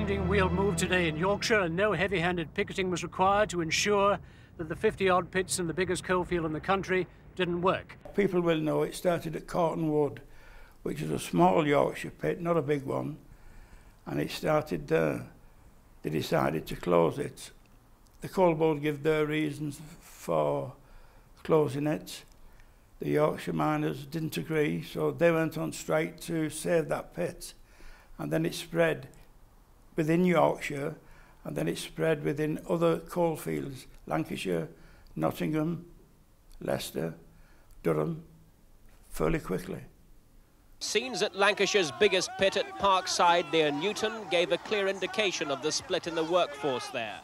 grinding wheel move today in Yorkshire, and no heavy handed picketing was required to ensure that the 50 odd pits in the biggest coalfield in the country didn't work. People will know it started at Cortonwood, which is a small Yorkshire pit, not a big one, and it started there. They decided to close it. The coal board give their reasons for closing it. The Yorkshire miners didn't agree, so they went on strike to save that pit. And then it spread within Yorkshire, and then it spread within other coalfields, Lancashire, Nottingham, Leicester, Durham, fairly quickly. Scenes at Lancashire's biggest pit at Parkside near Newton gave a clear indication of the split in the workforce there.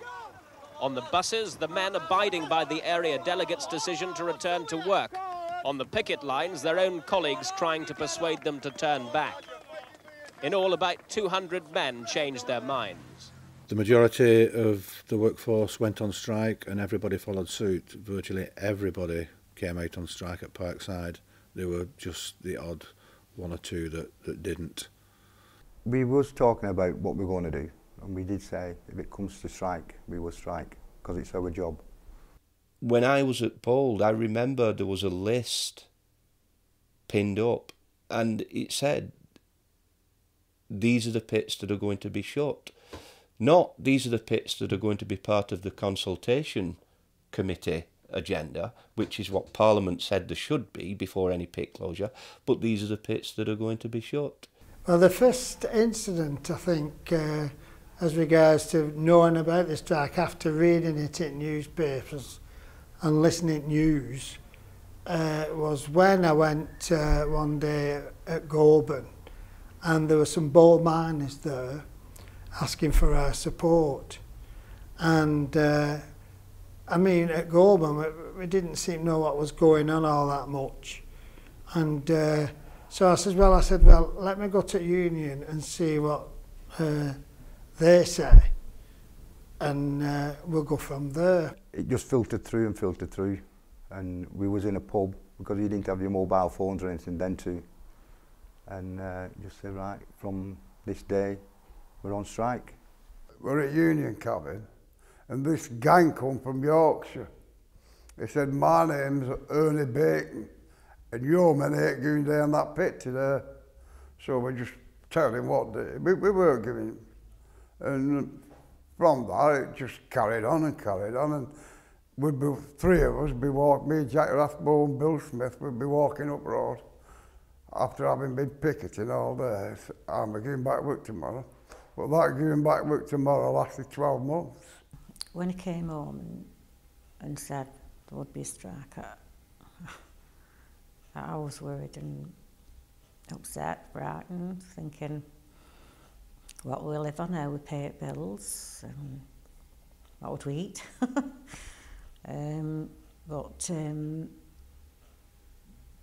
On the buses, the men abiding by the area delegates' decision to return to work. On the picket lines, their own colleagues trying to persuade them to turn back. In all, about 200 men changed their minds. The majority of the workforce went on strike and everybody followed suit. Virtually everybody came out on strike at Parkside. There were just the odd one or two that, that didn't. We was talking about what we were going to do and we did say if it comes to strike, we will strike because it's our job. When I was at Bold, I remember there was a list pinned up and it said these are the pits that are going to be shut. Not these are the pits that are going to be part of the consultation committee agenda, which is what Parliament said there should be before any pit closure, but these are the pits that are going to be shut. Well, the first incident, I think, uh, as regards to knowing about the strike after reading it in newspapers and listening to news, uh, was when I went uh, one day at Goulburn and there were some bold miners there asking for our support. And uh, I mean, at Golborne, we, we didn't seem to know what was going on all that much. And uh, so I said, well, I said, well, let me go to Union and see what uh, they say. And uh, we'll go from there. It just filtered through and filtered through. And we was in a pub because you didn't have your mobile phones or anything then too. And uh, just said, right, from this day, we're on strike. We're at Union Cabin, and this gang come from Yorkshire. They said, my name's Ernie Bacon, and your men ain't going down that pit today. So we just tell him what day. We, we were giving And from that, it just carried on and carried on. And we'd be, three of us be walking, me, Jack Rathbone, Bill Smith, we'd be walking up road after having been picketing all day, I'm going back to work tomorrow. But that going back work tomorrow lasted 12 months. When he came home and, and said there would be a strike, I, I was worried and upset, frightened, thinking, what will we live on now? We pay bills, and what would we eat? um, but um,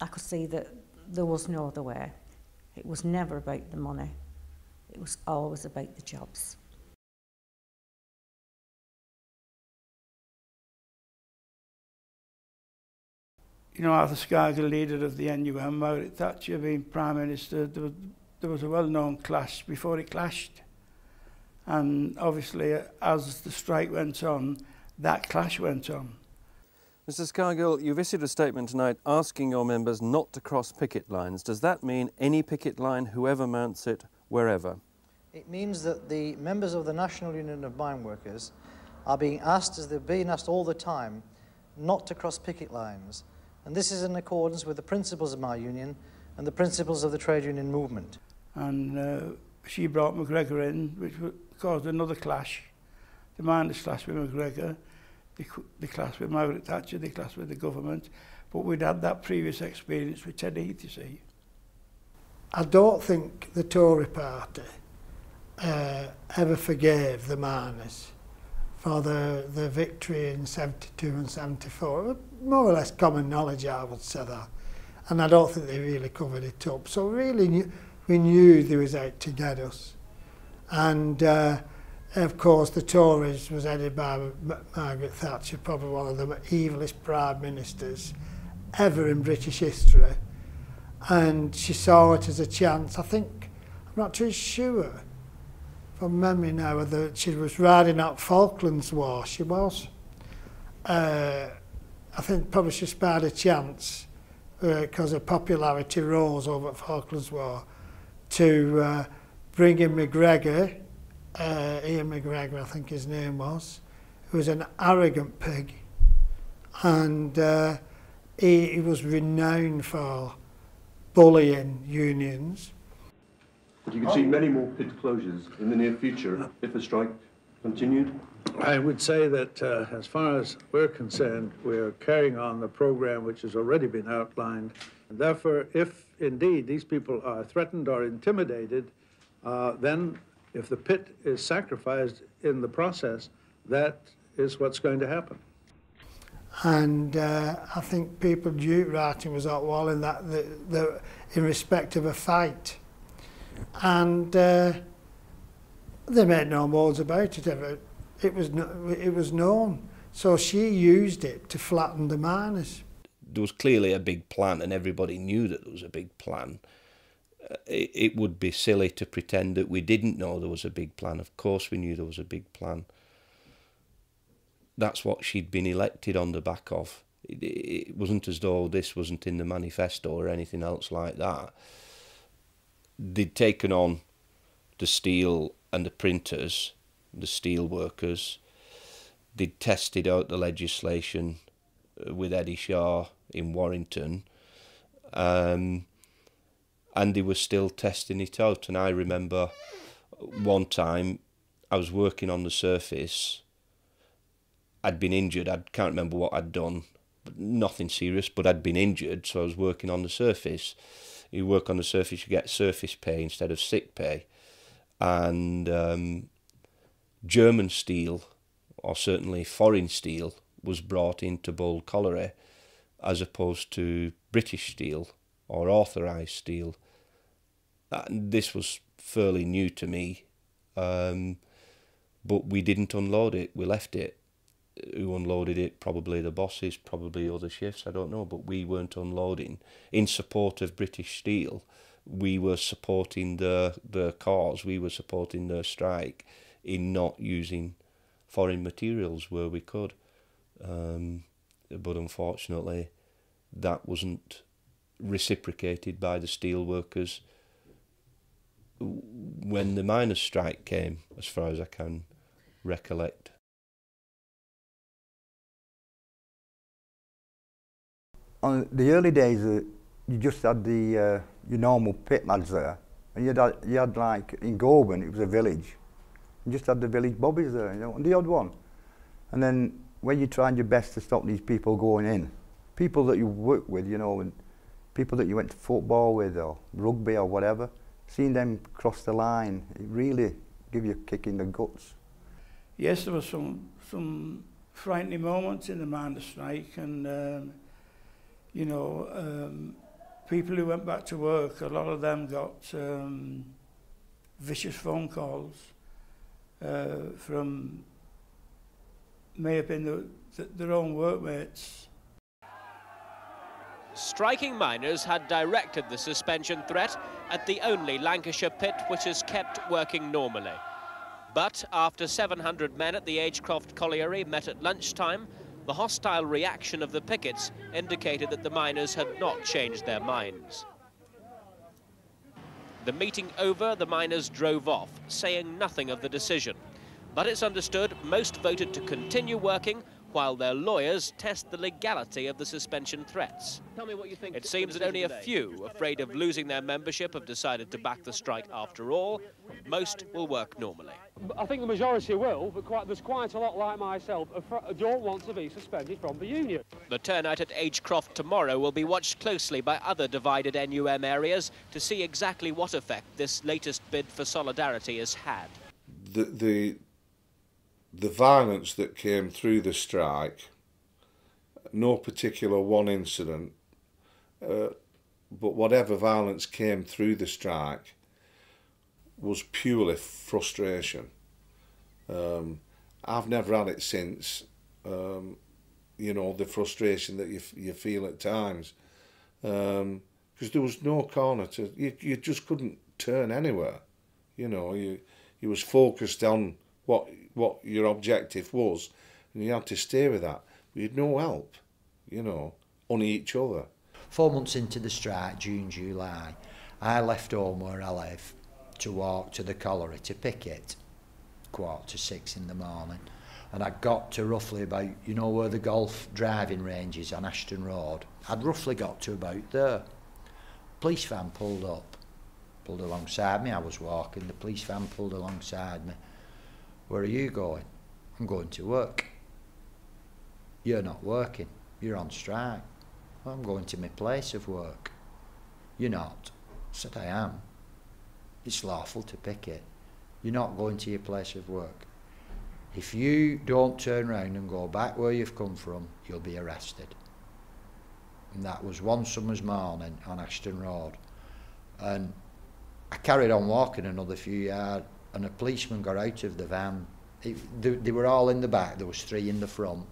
I could see that there was no other way. It was never about the money. It was always about the jobs. You know, Arthur Scargill, the leader of the NUM, Margaret Thatcher being Prime Minister, there was, there was a well-known clash before it clashed. And obviously, as the strike went on, that clash went on. Mr Scargill, you've issued a statement tonight asking your members not to cross picket lines. Does that mean any picket line, whoever mounts it, wherever? It means that the members of the National Union of Mine Workers are being asked, as they're being asked all the time, not to cross picket lines. And this is in accordance with the principles of my union and the principles of the trade union movement. And uh, she brought MacGregor in, which caused another clash. The miners clash with MacGregor. the, the class with Margaret Thatcher, the class with the government, but we'd had that previous experience with Ted Heath, you see. I don't think the Tory party uh, ever forgave the miners for the, the victory in 72 and 74. More or less common knowledge, I would say that. And I don't think they really covered it up. So really, knew, we knew they was out to get us. And uh, of course, the Tories was headed by M Margaret Thatcher, probably one of the evilest prime ministers ever in British history. And she saw it as a chance. I think, I'm not too sure from memory now whether she was riding out Falklands War, she was. Uh, I think probably she spied a chance because uh, her popularity rose over Falklands War to uh, bring in McGregor uh, Ian MacGregor I think his name was, who was an arrogant pig and uh, he, he was renowned for bullying unions. But you could see many more pit closures in the near future if the strike continued? I would say that uh, as far as we're concerned, we're carrying on the program which has already been outlined. And therefore, if indeed these people are threatened or intimidated, uh, then if the pit is sacrificed in the process, that is what's going to happen. And uh, I think people Duke writing was out well in that the, the, in respect of a fight. And uh, they made no modes about it ever. It was, no, it was known. So she used it to flatten the miners. There was clearly a big plan, and everybody knew that there was a big plan. It, it would be silly to pretend that we didn't know there was a big plan. Of course, we knew there was a big plan. That's what she'd been elected on the back of. It, it wasn't as though this wasn't in the manifesto or anything else like that. They'd taken on the steel and the printers, the steel workers. They'd tested out the legislation uh, with Eddy Shah in Warrington. Um, and they were still testing it out. And I remember one time I was working on the surface. I'd been injured. I can't remember what I'd done, but nothing serious. But I'd been injured, so I was working on the surface. You work on the surface, you get surface pay instead of sick pay. And um, German steel, or certainly foreign steel, was brought into Bold Colliery as opposed to British steel or authorised steel. And this was fairly new to me, um, but we didn't unload it, we left it. Who unloaded it? Probably the bosses, probably other shifts, I don't know, but we weren't unloading. In support of British Steel, we were supporting the, the cause, we were supporting their strike in not using foreign materials where we could. Um, but unfortunately, that wasn't reciprocated by the steel workers when the miners' strike came, as far as I can recollect. On the early days, uh, you just had the uh, your normal pit lads there, and you had you had like in Golborne, it was a village. You just had the village bobbies there, you know, and the odd one. And then when you tried your best to stop these people going in, people that you work with, you know, and people that you went to football with or rugby or whatever, seeing them cross the line, it really give you a kick in the guts. Yes, there were some some frightening moments in the Minder strike, and um, you know, um, people who went back to work, a lot of them got um, vicious phone calls uh, from may have been the, the, their own workmates. Striking miners had directed the suspension threat at the only Lancashire pit which has kept working normally. But after 700 men at the Agecroft colliery met at lunchtime, the hostile reaction of the pickets indicated that the miners had not changed their minds. The meeting over, the miners drove off, saying nothing of the decision. But it's understood most voted to continue working while their lawyers test the legality of the suspension threats. Tell me what you think. It seems that only a few, afraid of losing their membership, have decided to back the strike after all. Most will work normally. I think the majority will, but quite, there's quite a lot like myself who don't want to be suspended from the union. The turnout at Agecroft tomorrow will be watched closely by other divided NUM areas to see exactly what effect this latest bid for solidarity has had. The, the the violence that came through the strike, no particular one incident, uh, but whatever violence came through the strike was purely frustration. Um, I've never had it since. Um, you know the frustration that you you feel at times, because um, there was no corner to you. You just couldn't turn anywhere. You know you You was focused on what what your objective was, and you had to stay with that. We had no help, you know, only each other. Four months into the strike, June, July, I left home where I live to walk to the colliery to picket, quarter to six in the morning. And I got to roughly about, you know where the golf driving range is on Ashton Road? I'd roughly got to about there. Police van pulled up, pulled alongside me. I was walking, the police van pulled alongside me. Where are you going? I'm going to work. You're not working, you're on strike. Well, I'm going to my place of work. You're not. I said, I am. It's lawful to picket. You're not going to your place of work. If you don't turn around and go back where you've come from, you'll be arrested. And that was one summer's morning on Ashton Road. And I carried on walking another few yards, and a policeman got out of the van. It, they, they were all in the back, there was three in the front.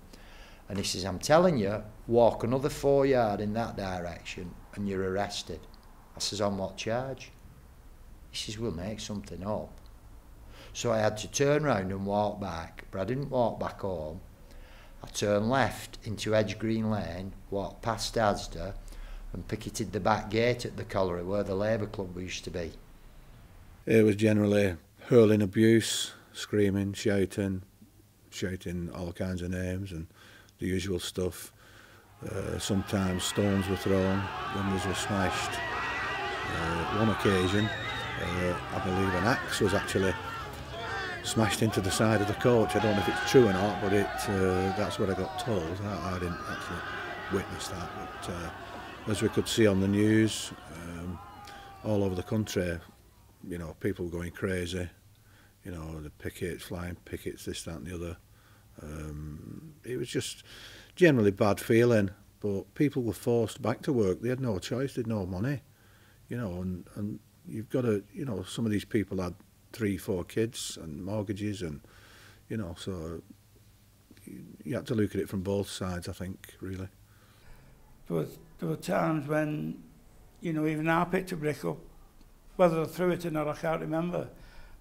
And he says, I'm telling you, walk another four yard in that direction and you're arrested. I says, on what charge? He says, we'll make something up. So I had to turn round and walk back, but I didn't walk back home. I turned left into Edge Green Lane, walked past Asda and picketed the back gate at the colliery where the Labour Club used to be. It was generally hurling abuse, screaming, shouting, shouting all kinds of names and the usual stuff. Uh, sometimes stones were thrown, windows were smashed. Uh, one occasion, uh, I believe an axe was actually smashed into the side of the coach. I don't know if it's true or not, but it uh, that's what I got told. I, I didn't actually witness that, but uh, as we could see on the news, um, all over the country, you know, people were going crazy. You know, the pickets, flying pickets, this, that, and the other. Um, it was just generally bad feeling, but people were forced back to work. They had no choice. They had no money, you know, and, and you've got to, you know, some of these people had three, four kids and mortgages and, you know, so you have to look at it from both sides, I think, really. There, was, there were times when, you know, even picked a brick up, Whether I threw it in or I can't remember.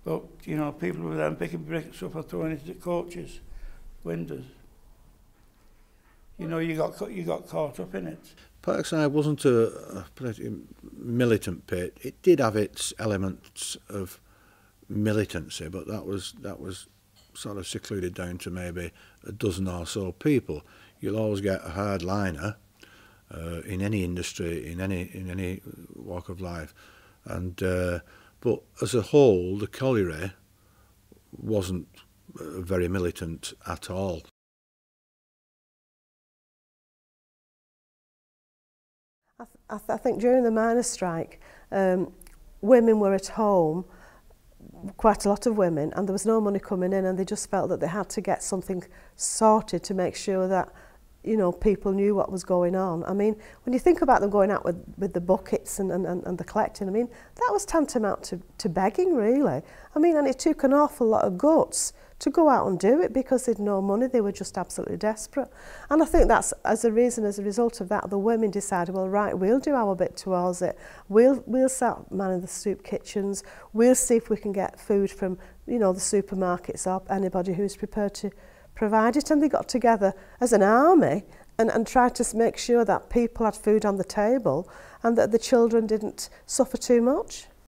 But, you know, people were then picking bricks up and throwing it at coaches, windows. You know, you got, you got caught up in it. Parkside wasn't a, a militant pit. It did have its elements of militancy, but that was that was sort of secluded down to maybe a dozen or so people. You'll always get a hardliner uh, in any industry, in any in any walk of life, And uh, but as a whole, the colliery wasn't uh, very militant at all. I, th I, th I think during the miners' strike, um, women were at home, quite a lot of women, and there was no money coming in, and they just felt that they had to get something sorted to make sure that you know, people knew what was going on. I mean, when you think about them going out with, with the buckets and, and, and, and the collecting, I mean, that was tantamount to, to begging, really. I mean, and it took an awful lot of guts to go out and do it because they'd no money, they were just absolutely desperate. And I think that's as a reason, as a result of that, the women decided, well, right, we'll do our bit towards it. We'll, we'll start manning the soup kitchens. We'll see if we can get food from, you know, the supermarkets up, anybody who's prepared to, provide it. And they got together as an army and, and tried to make sure that people had food on the table and that the children didn't suffer too much.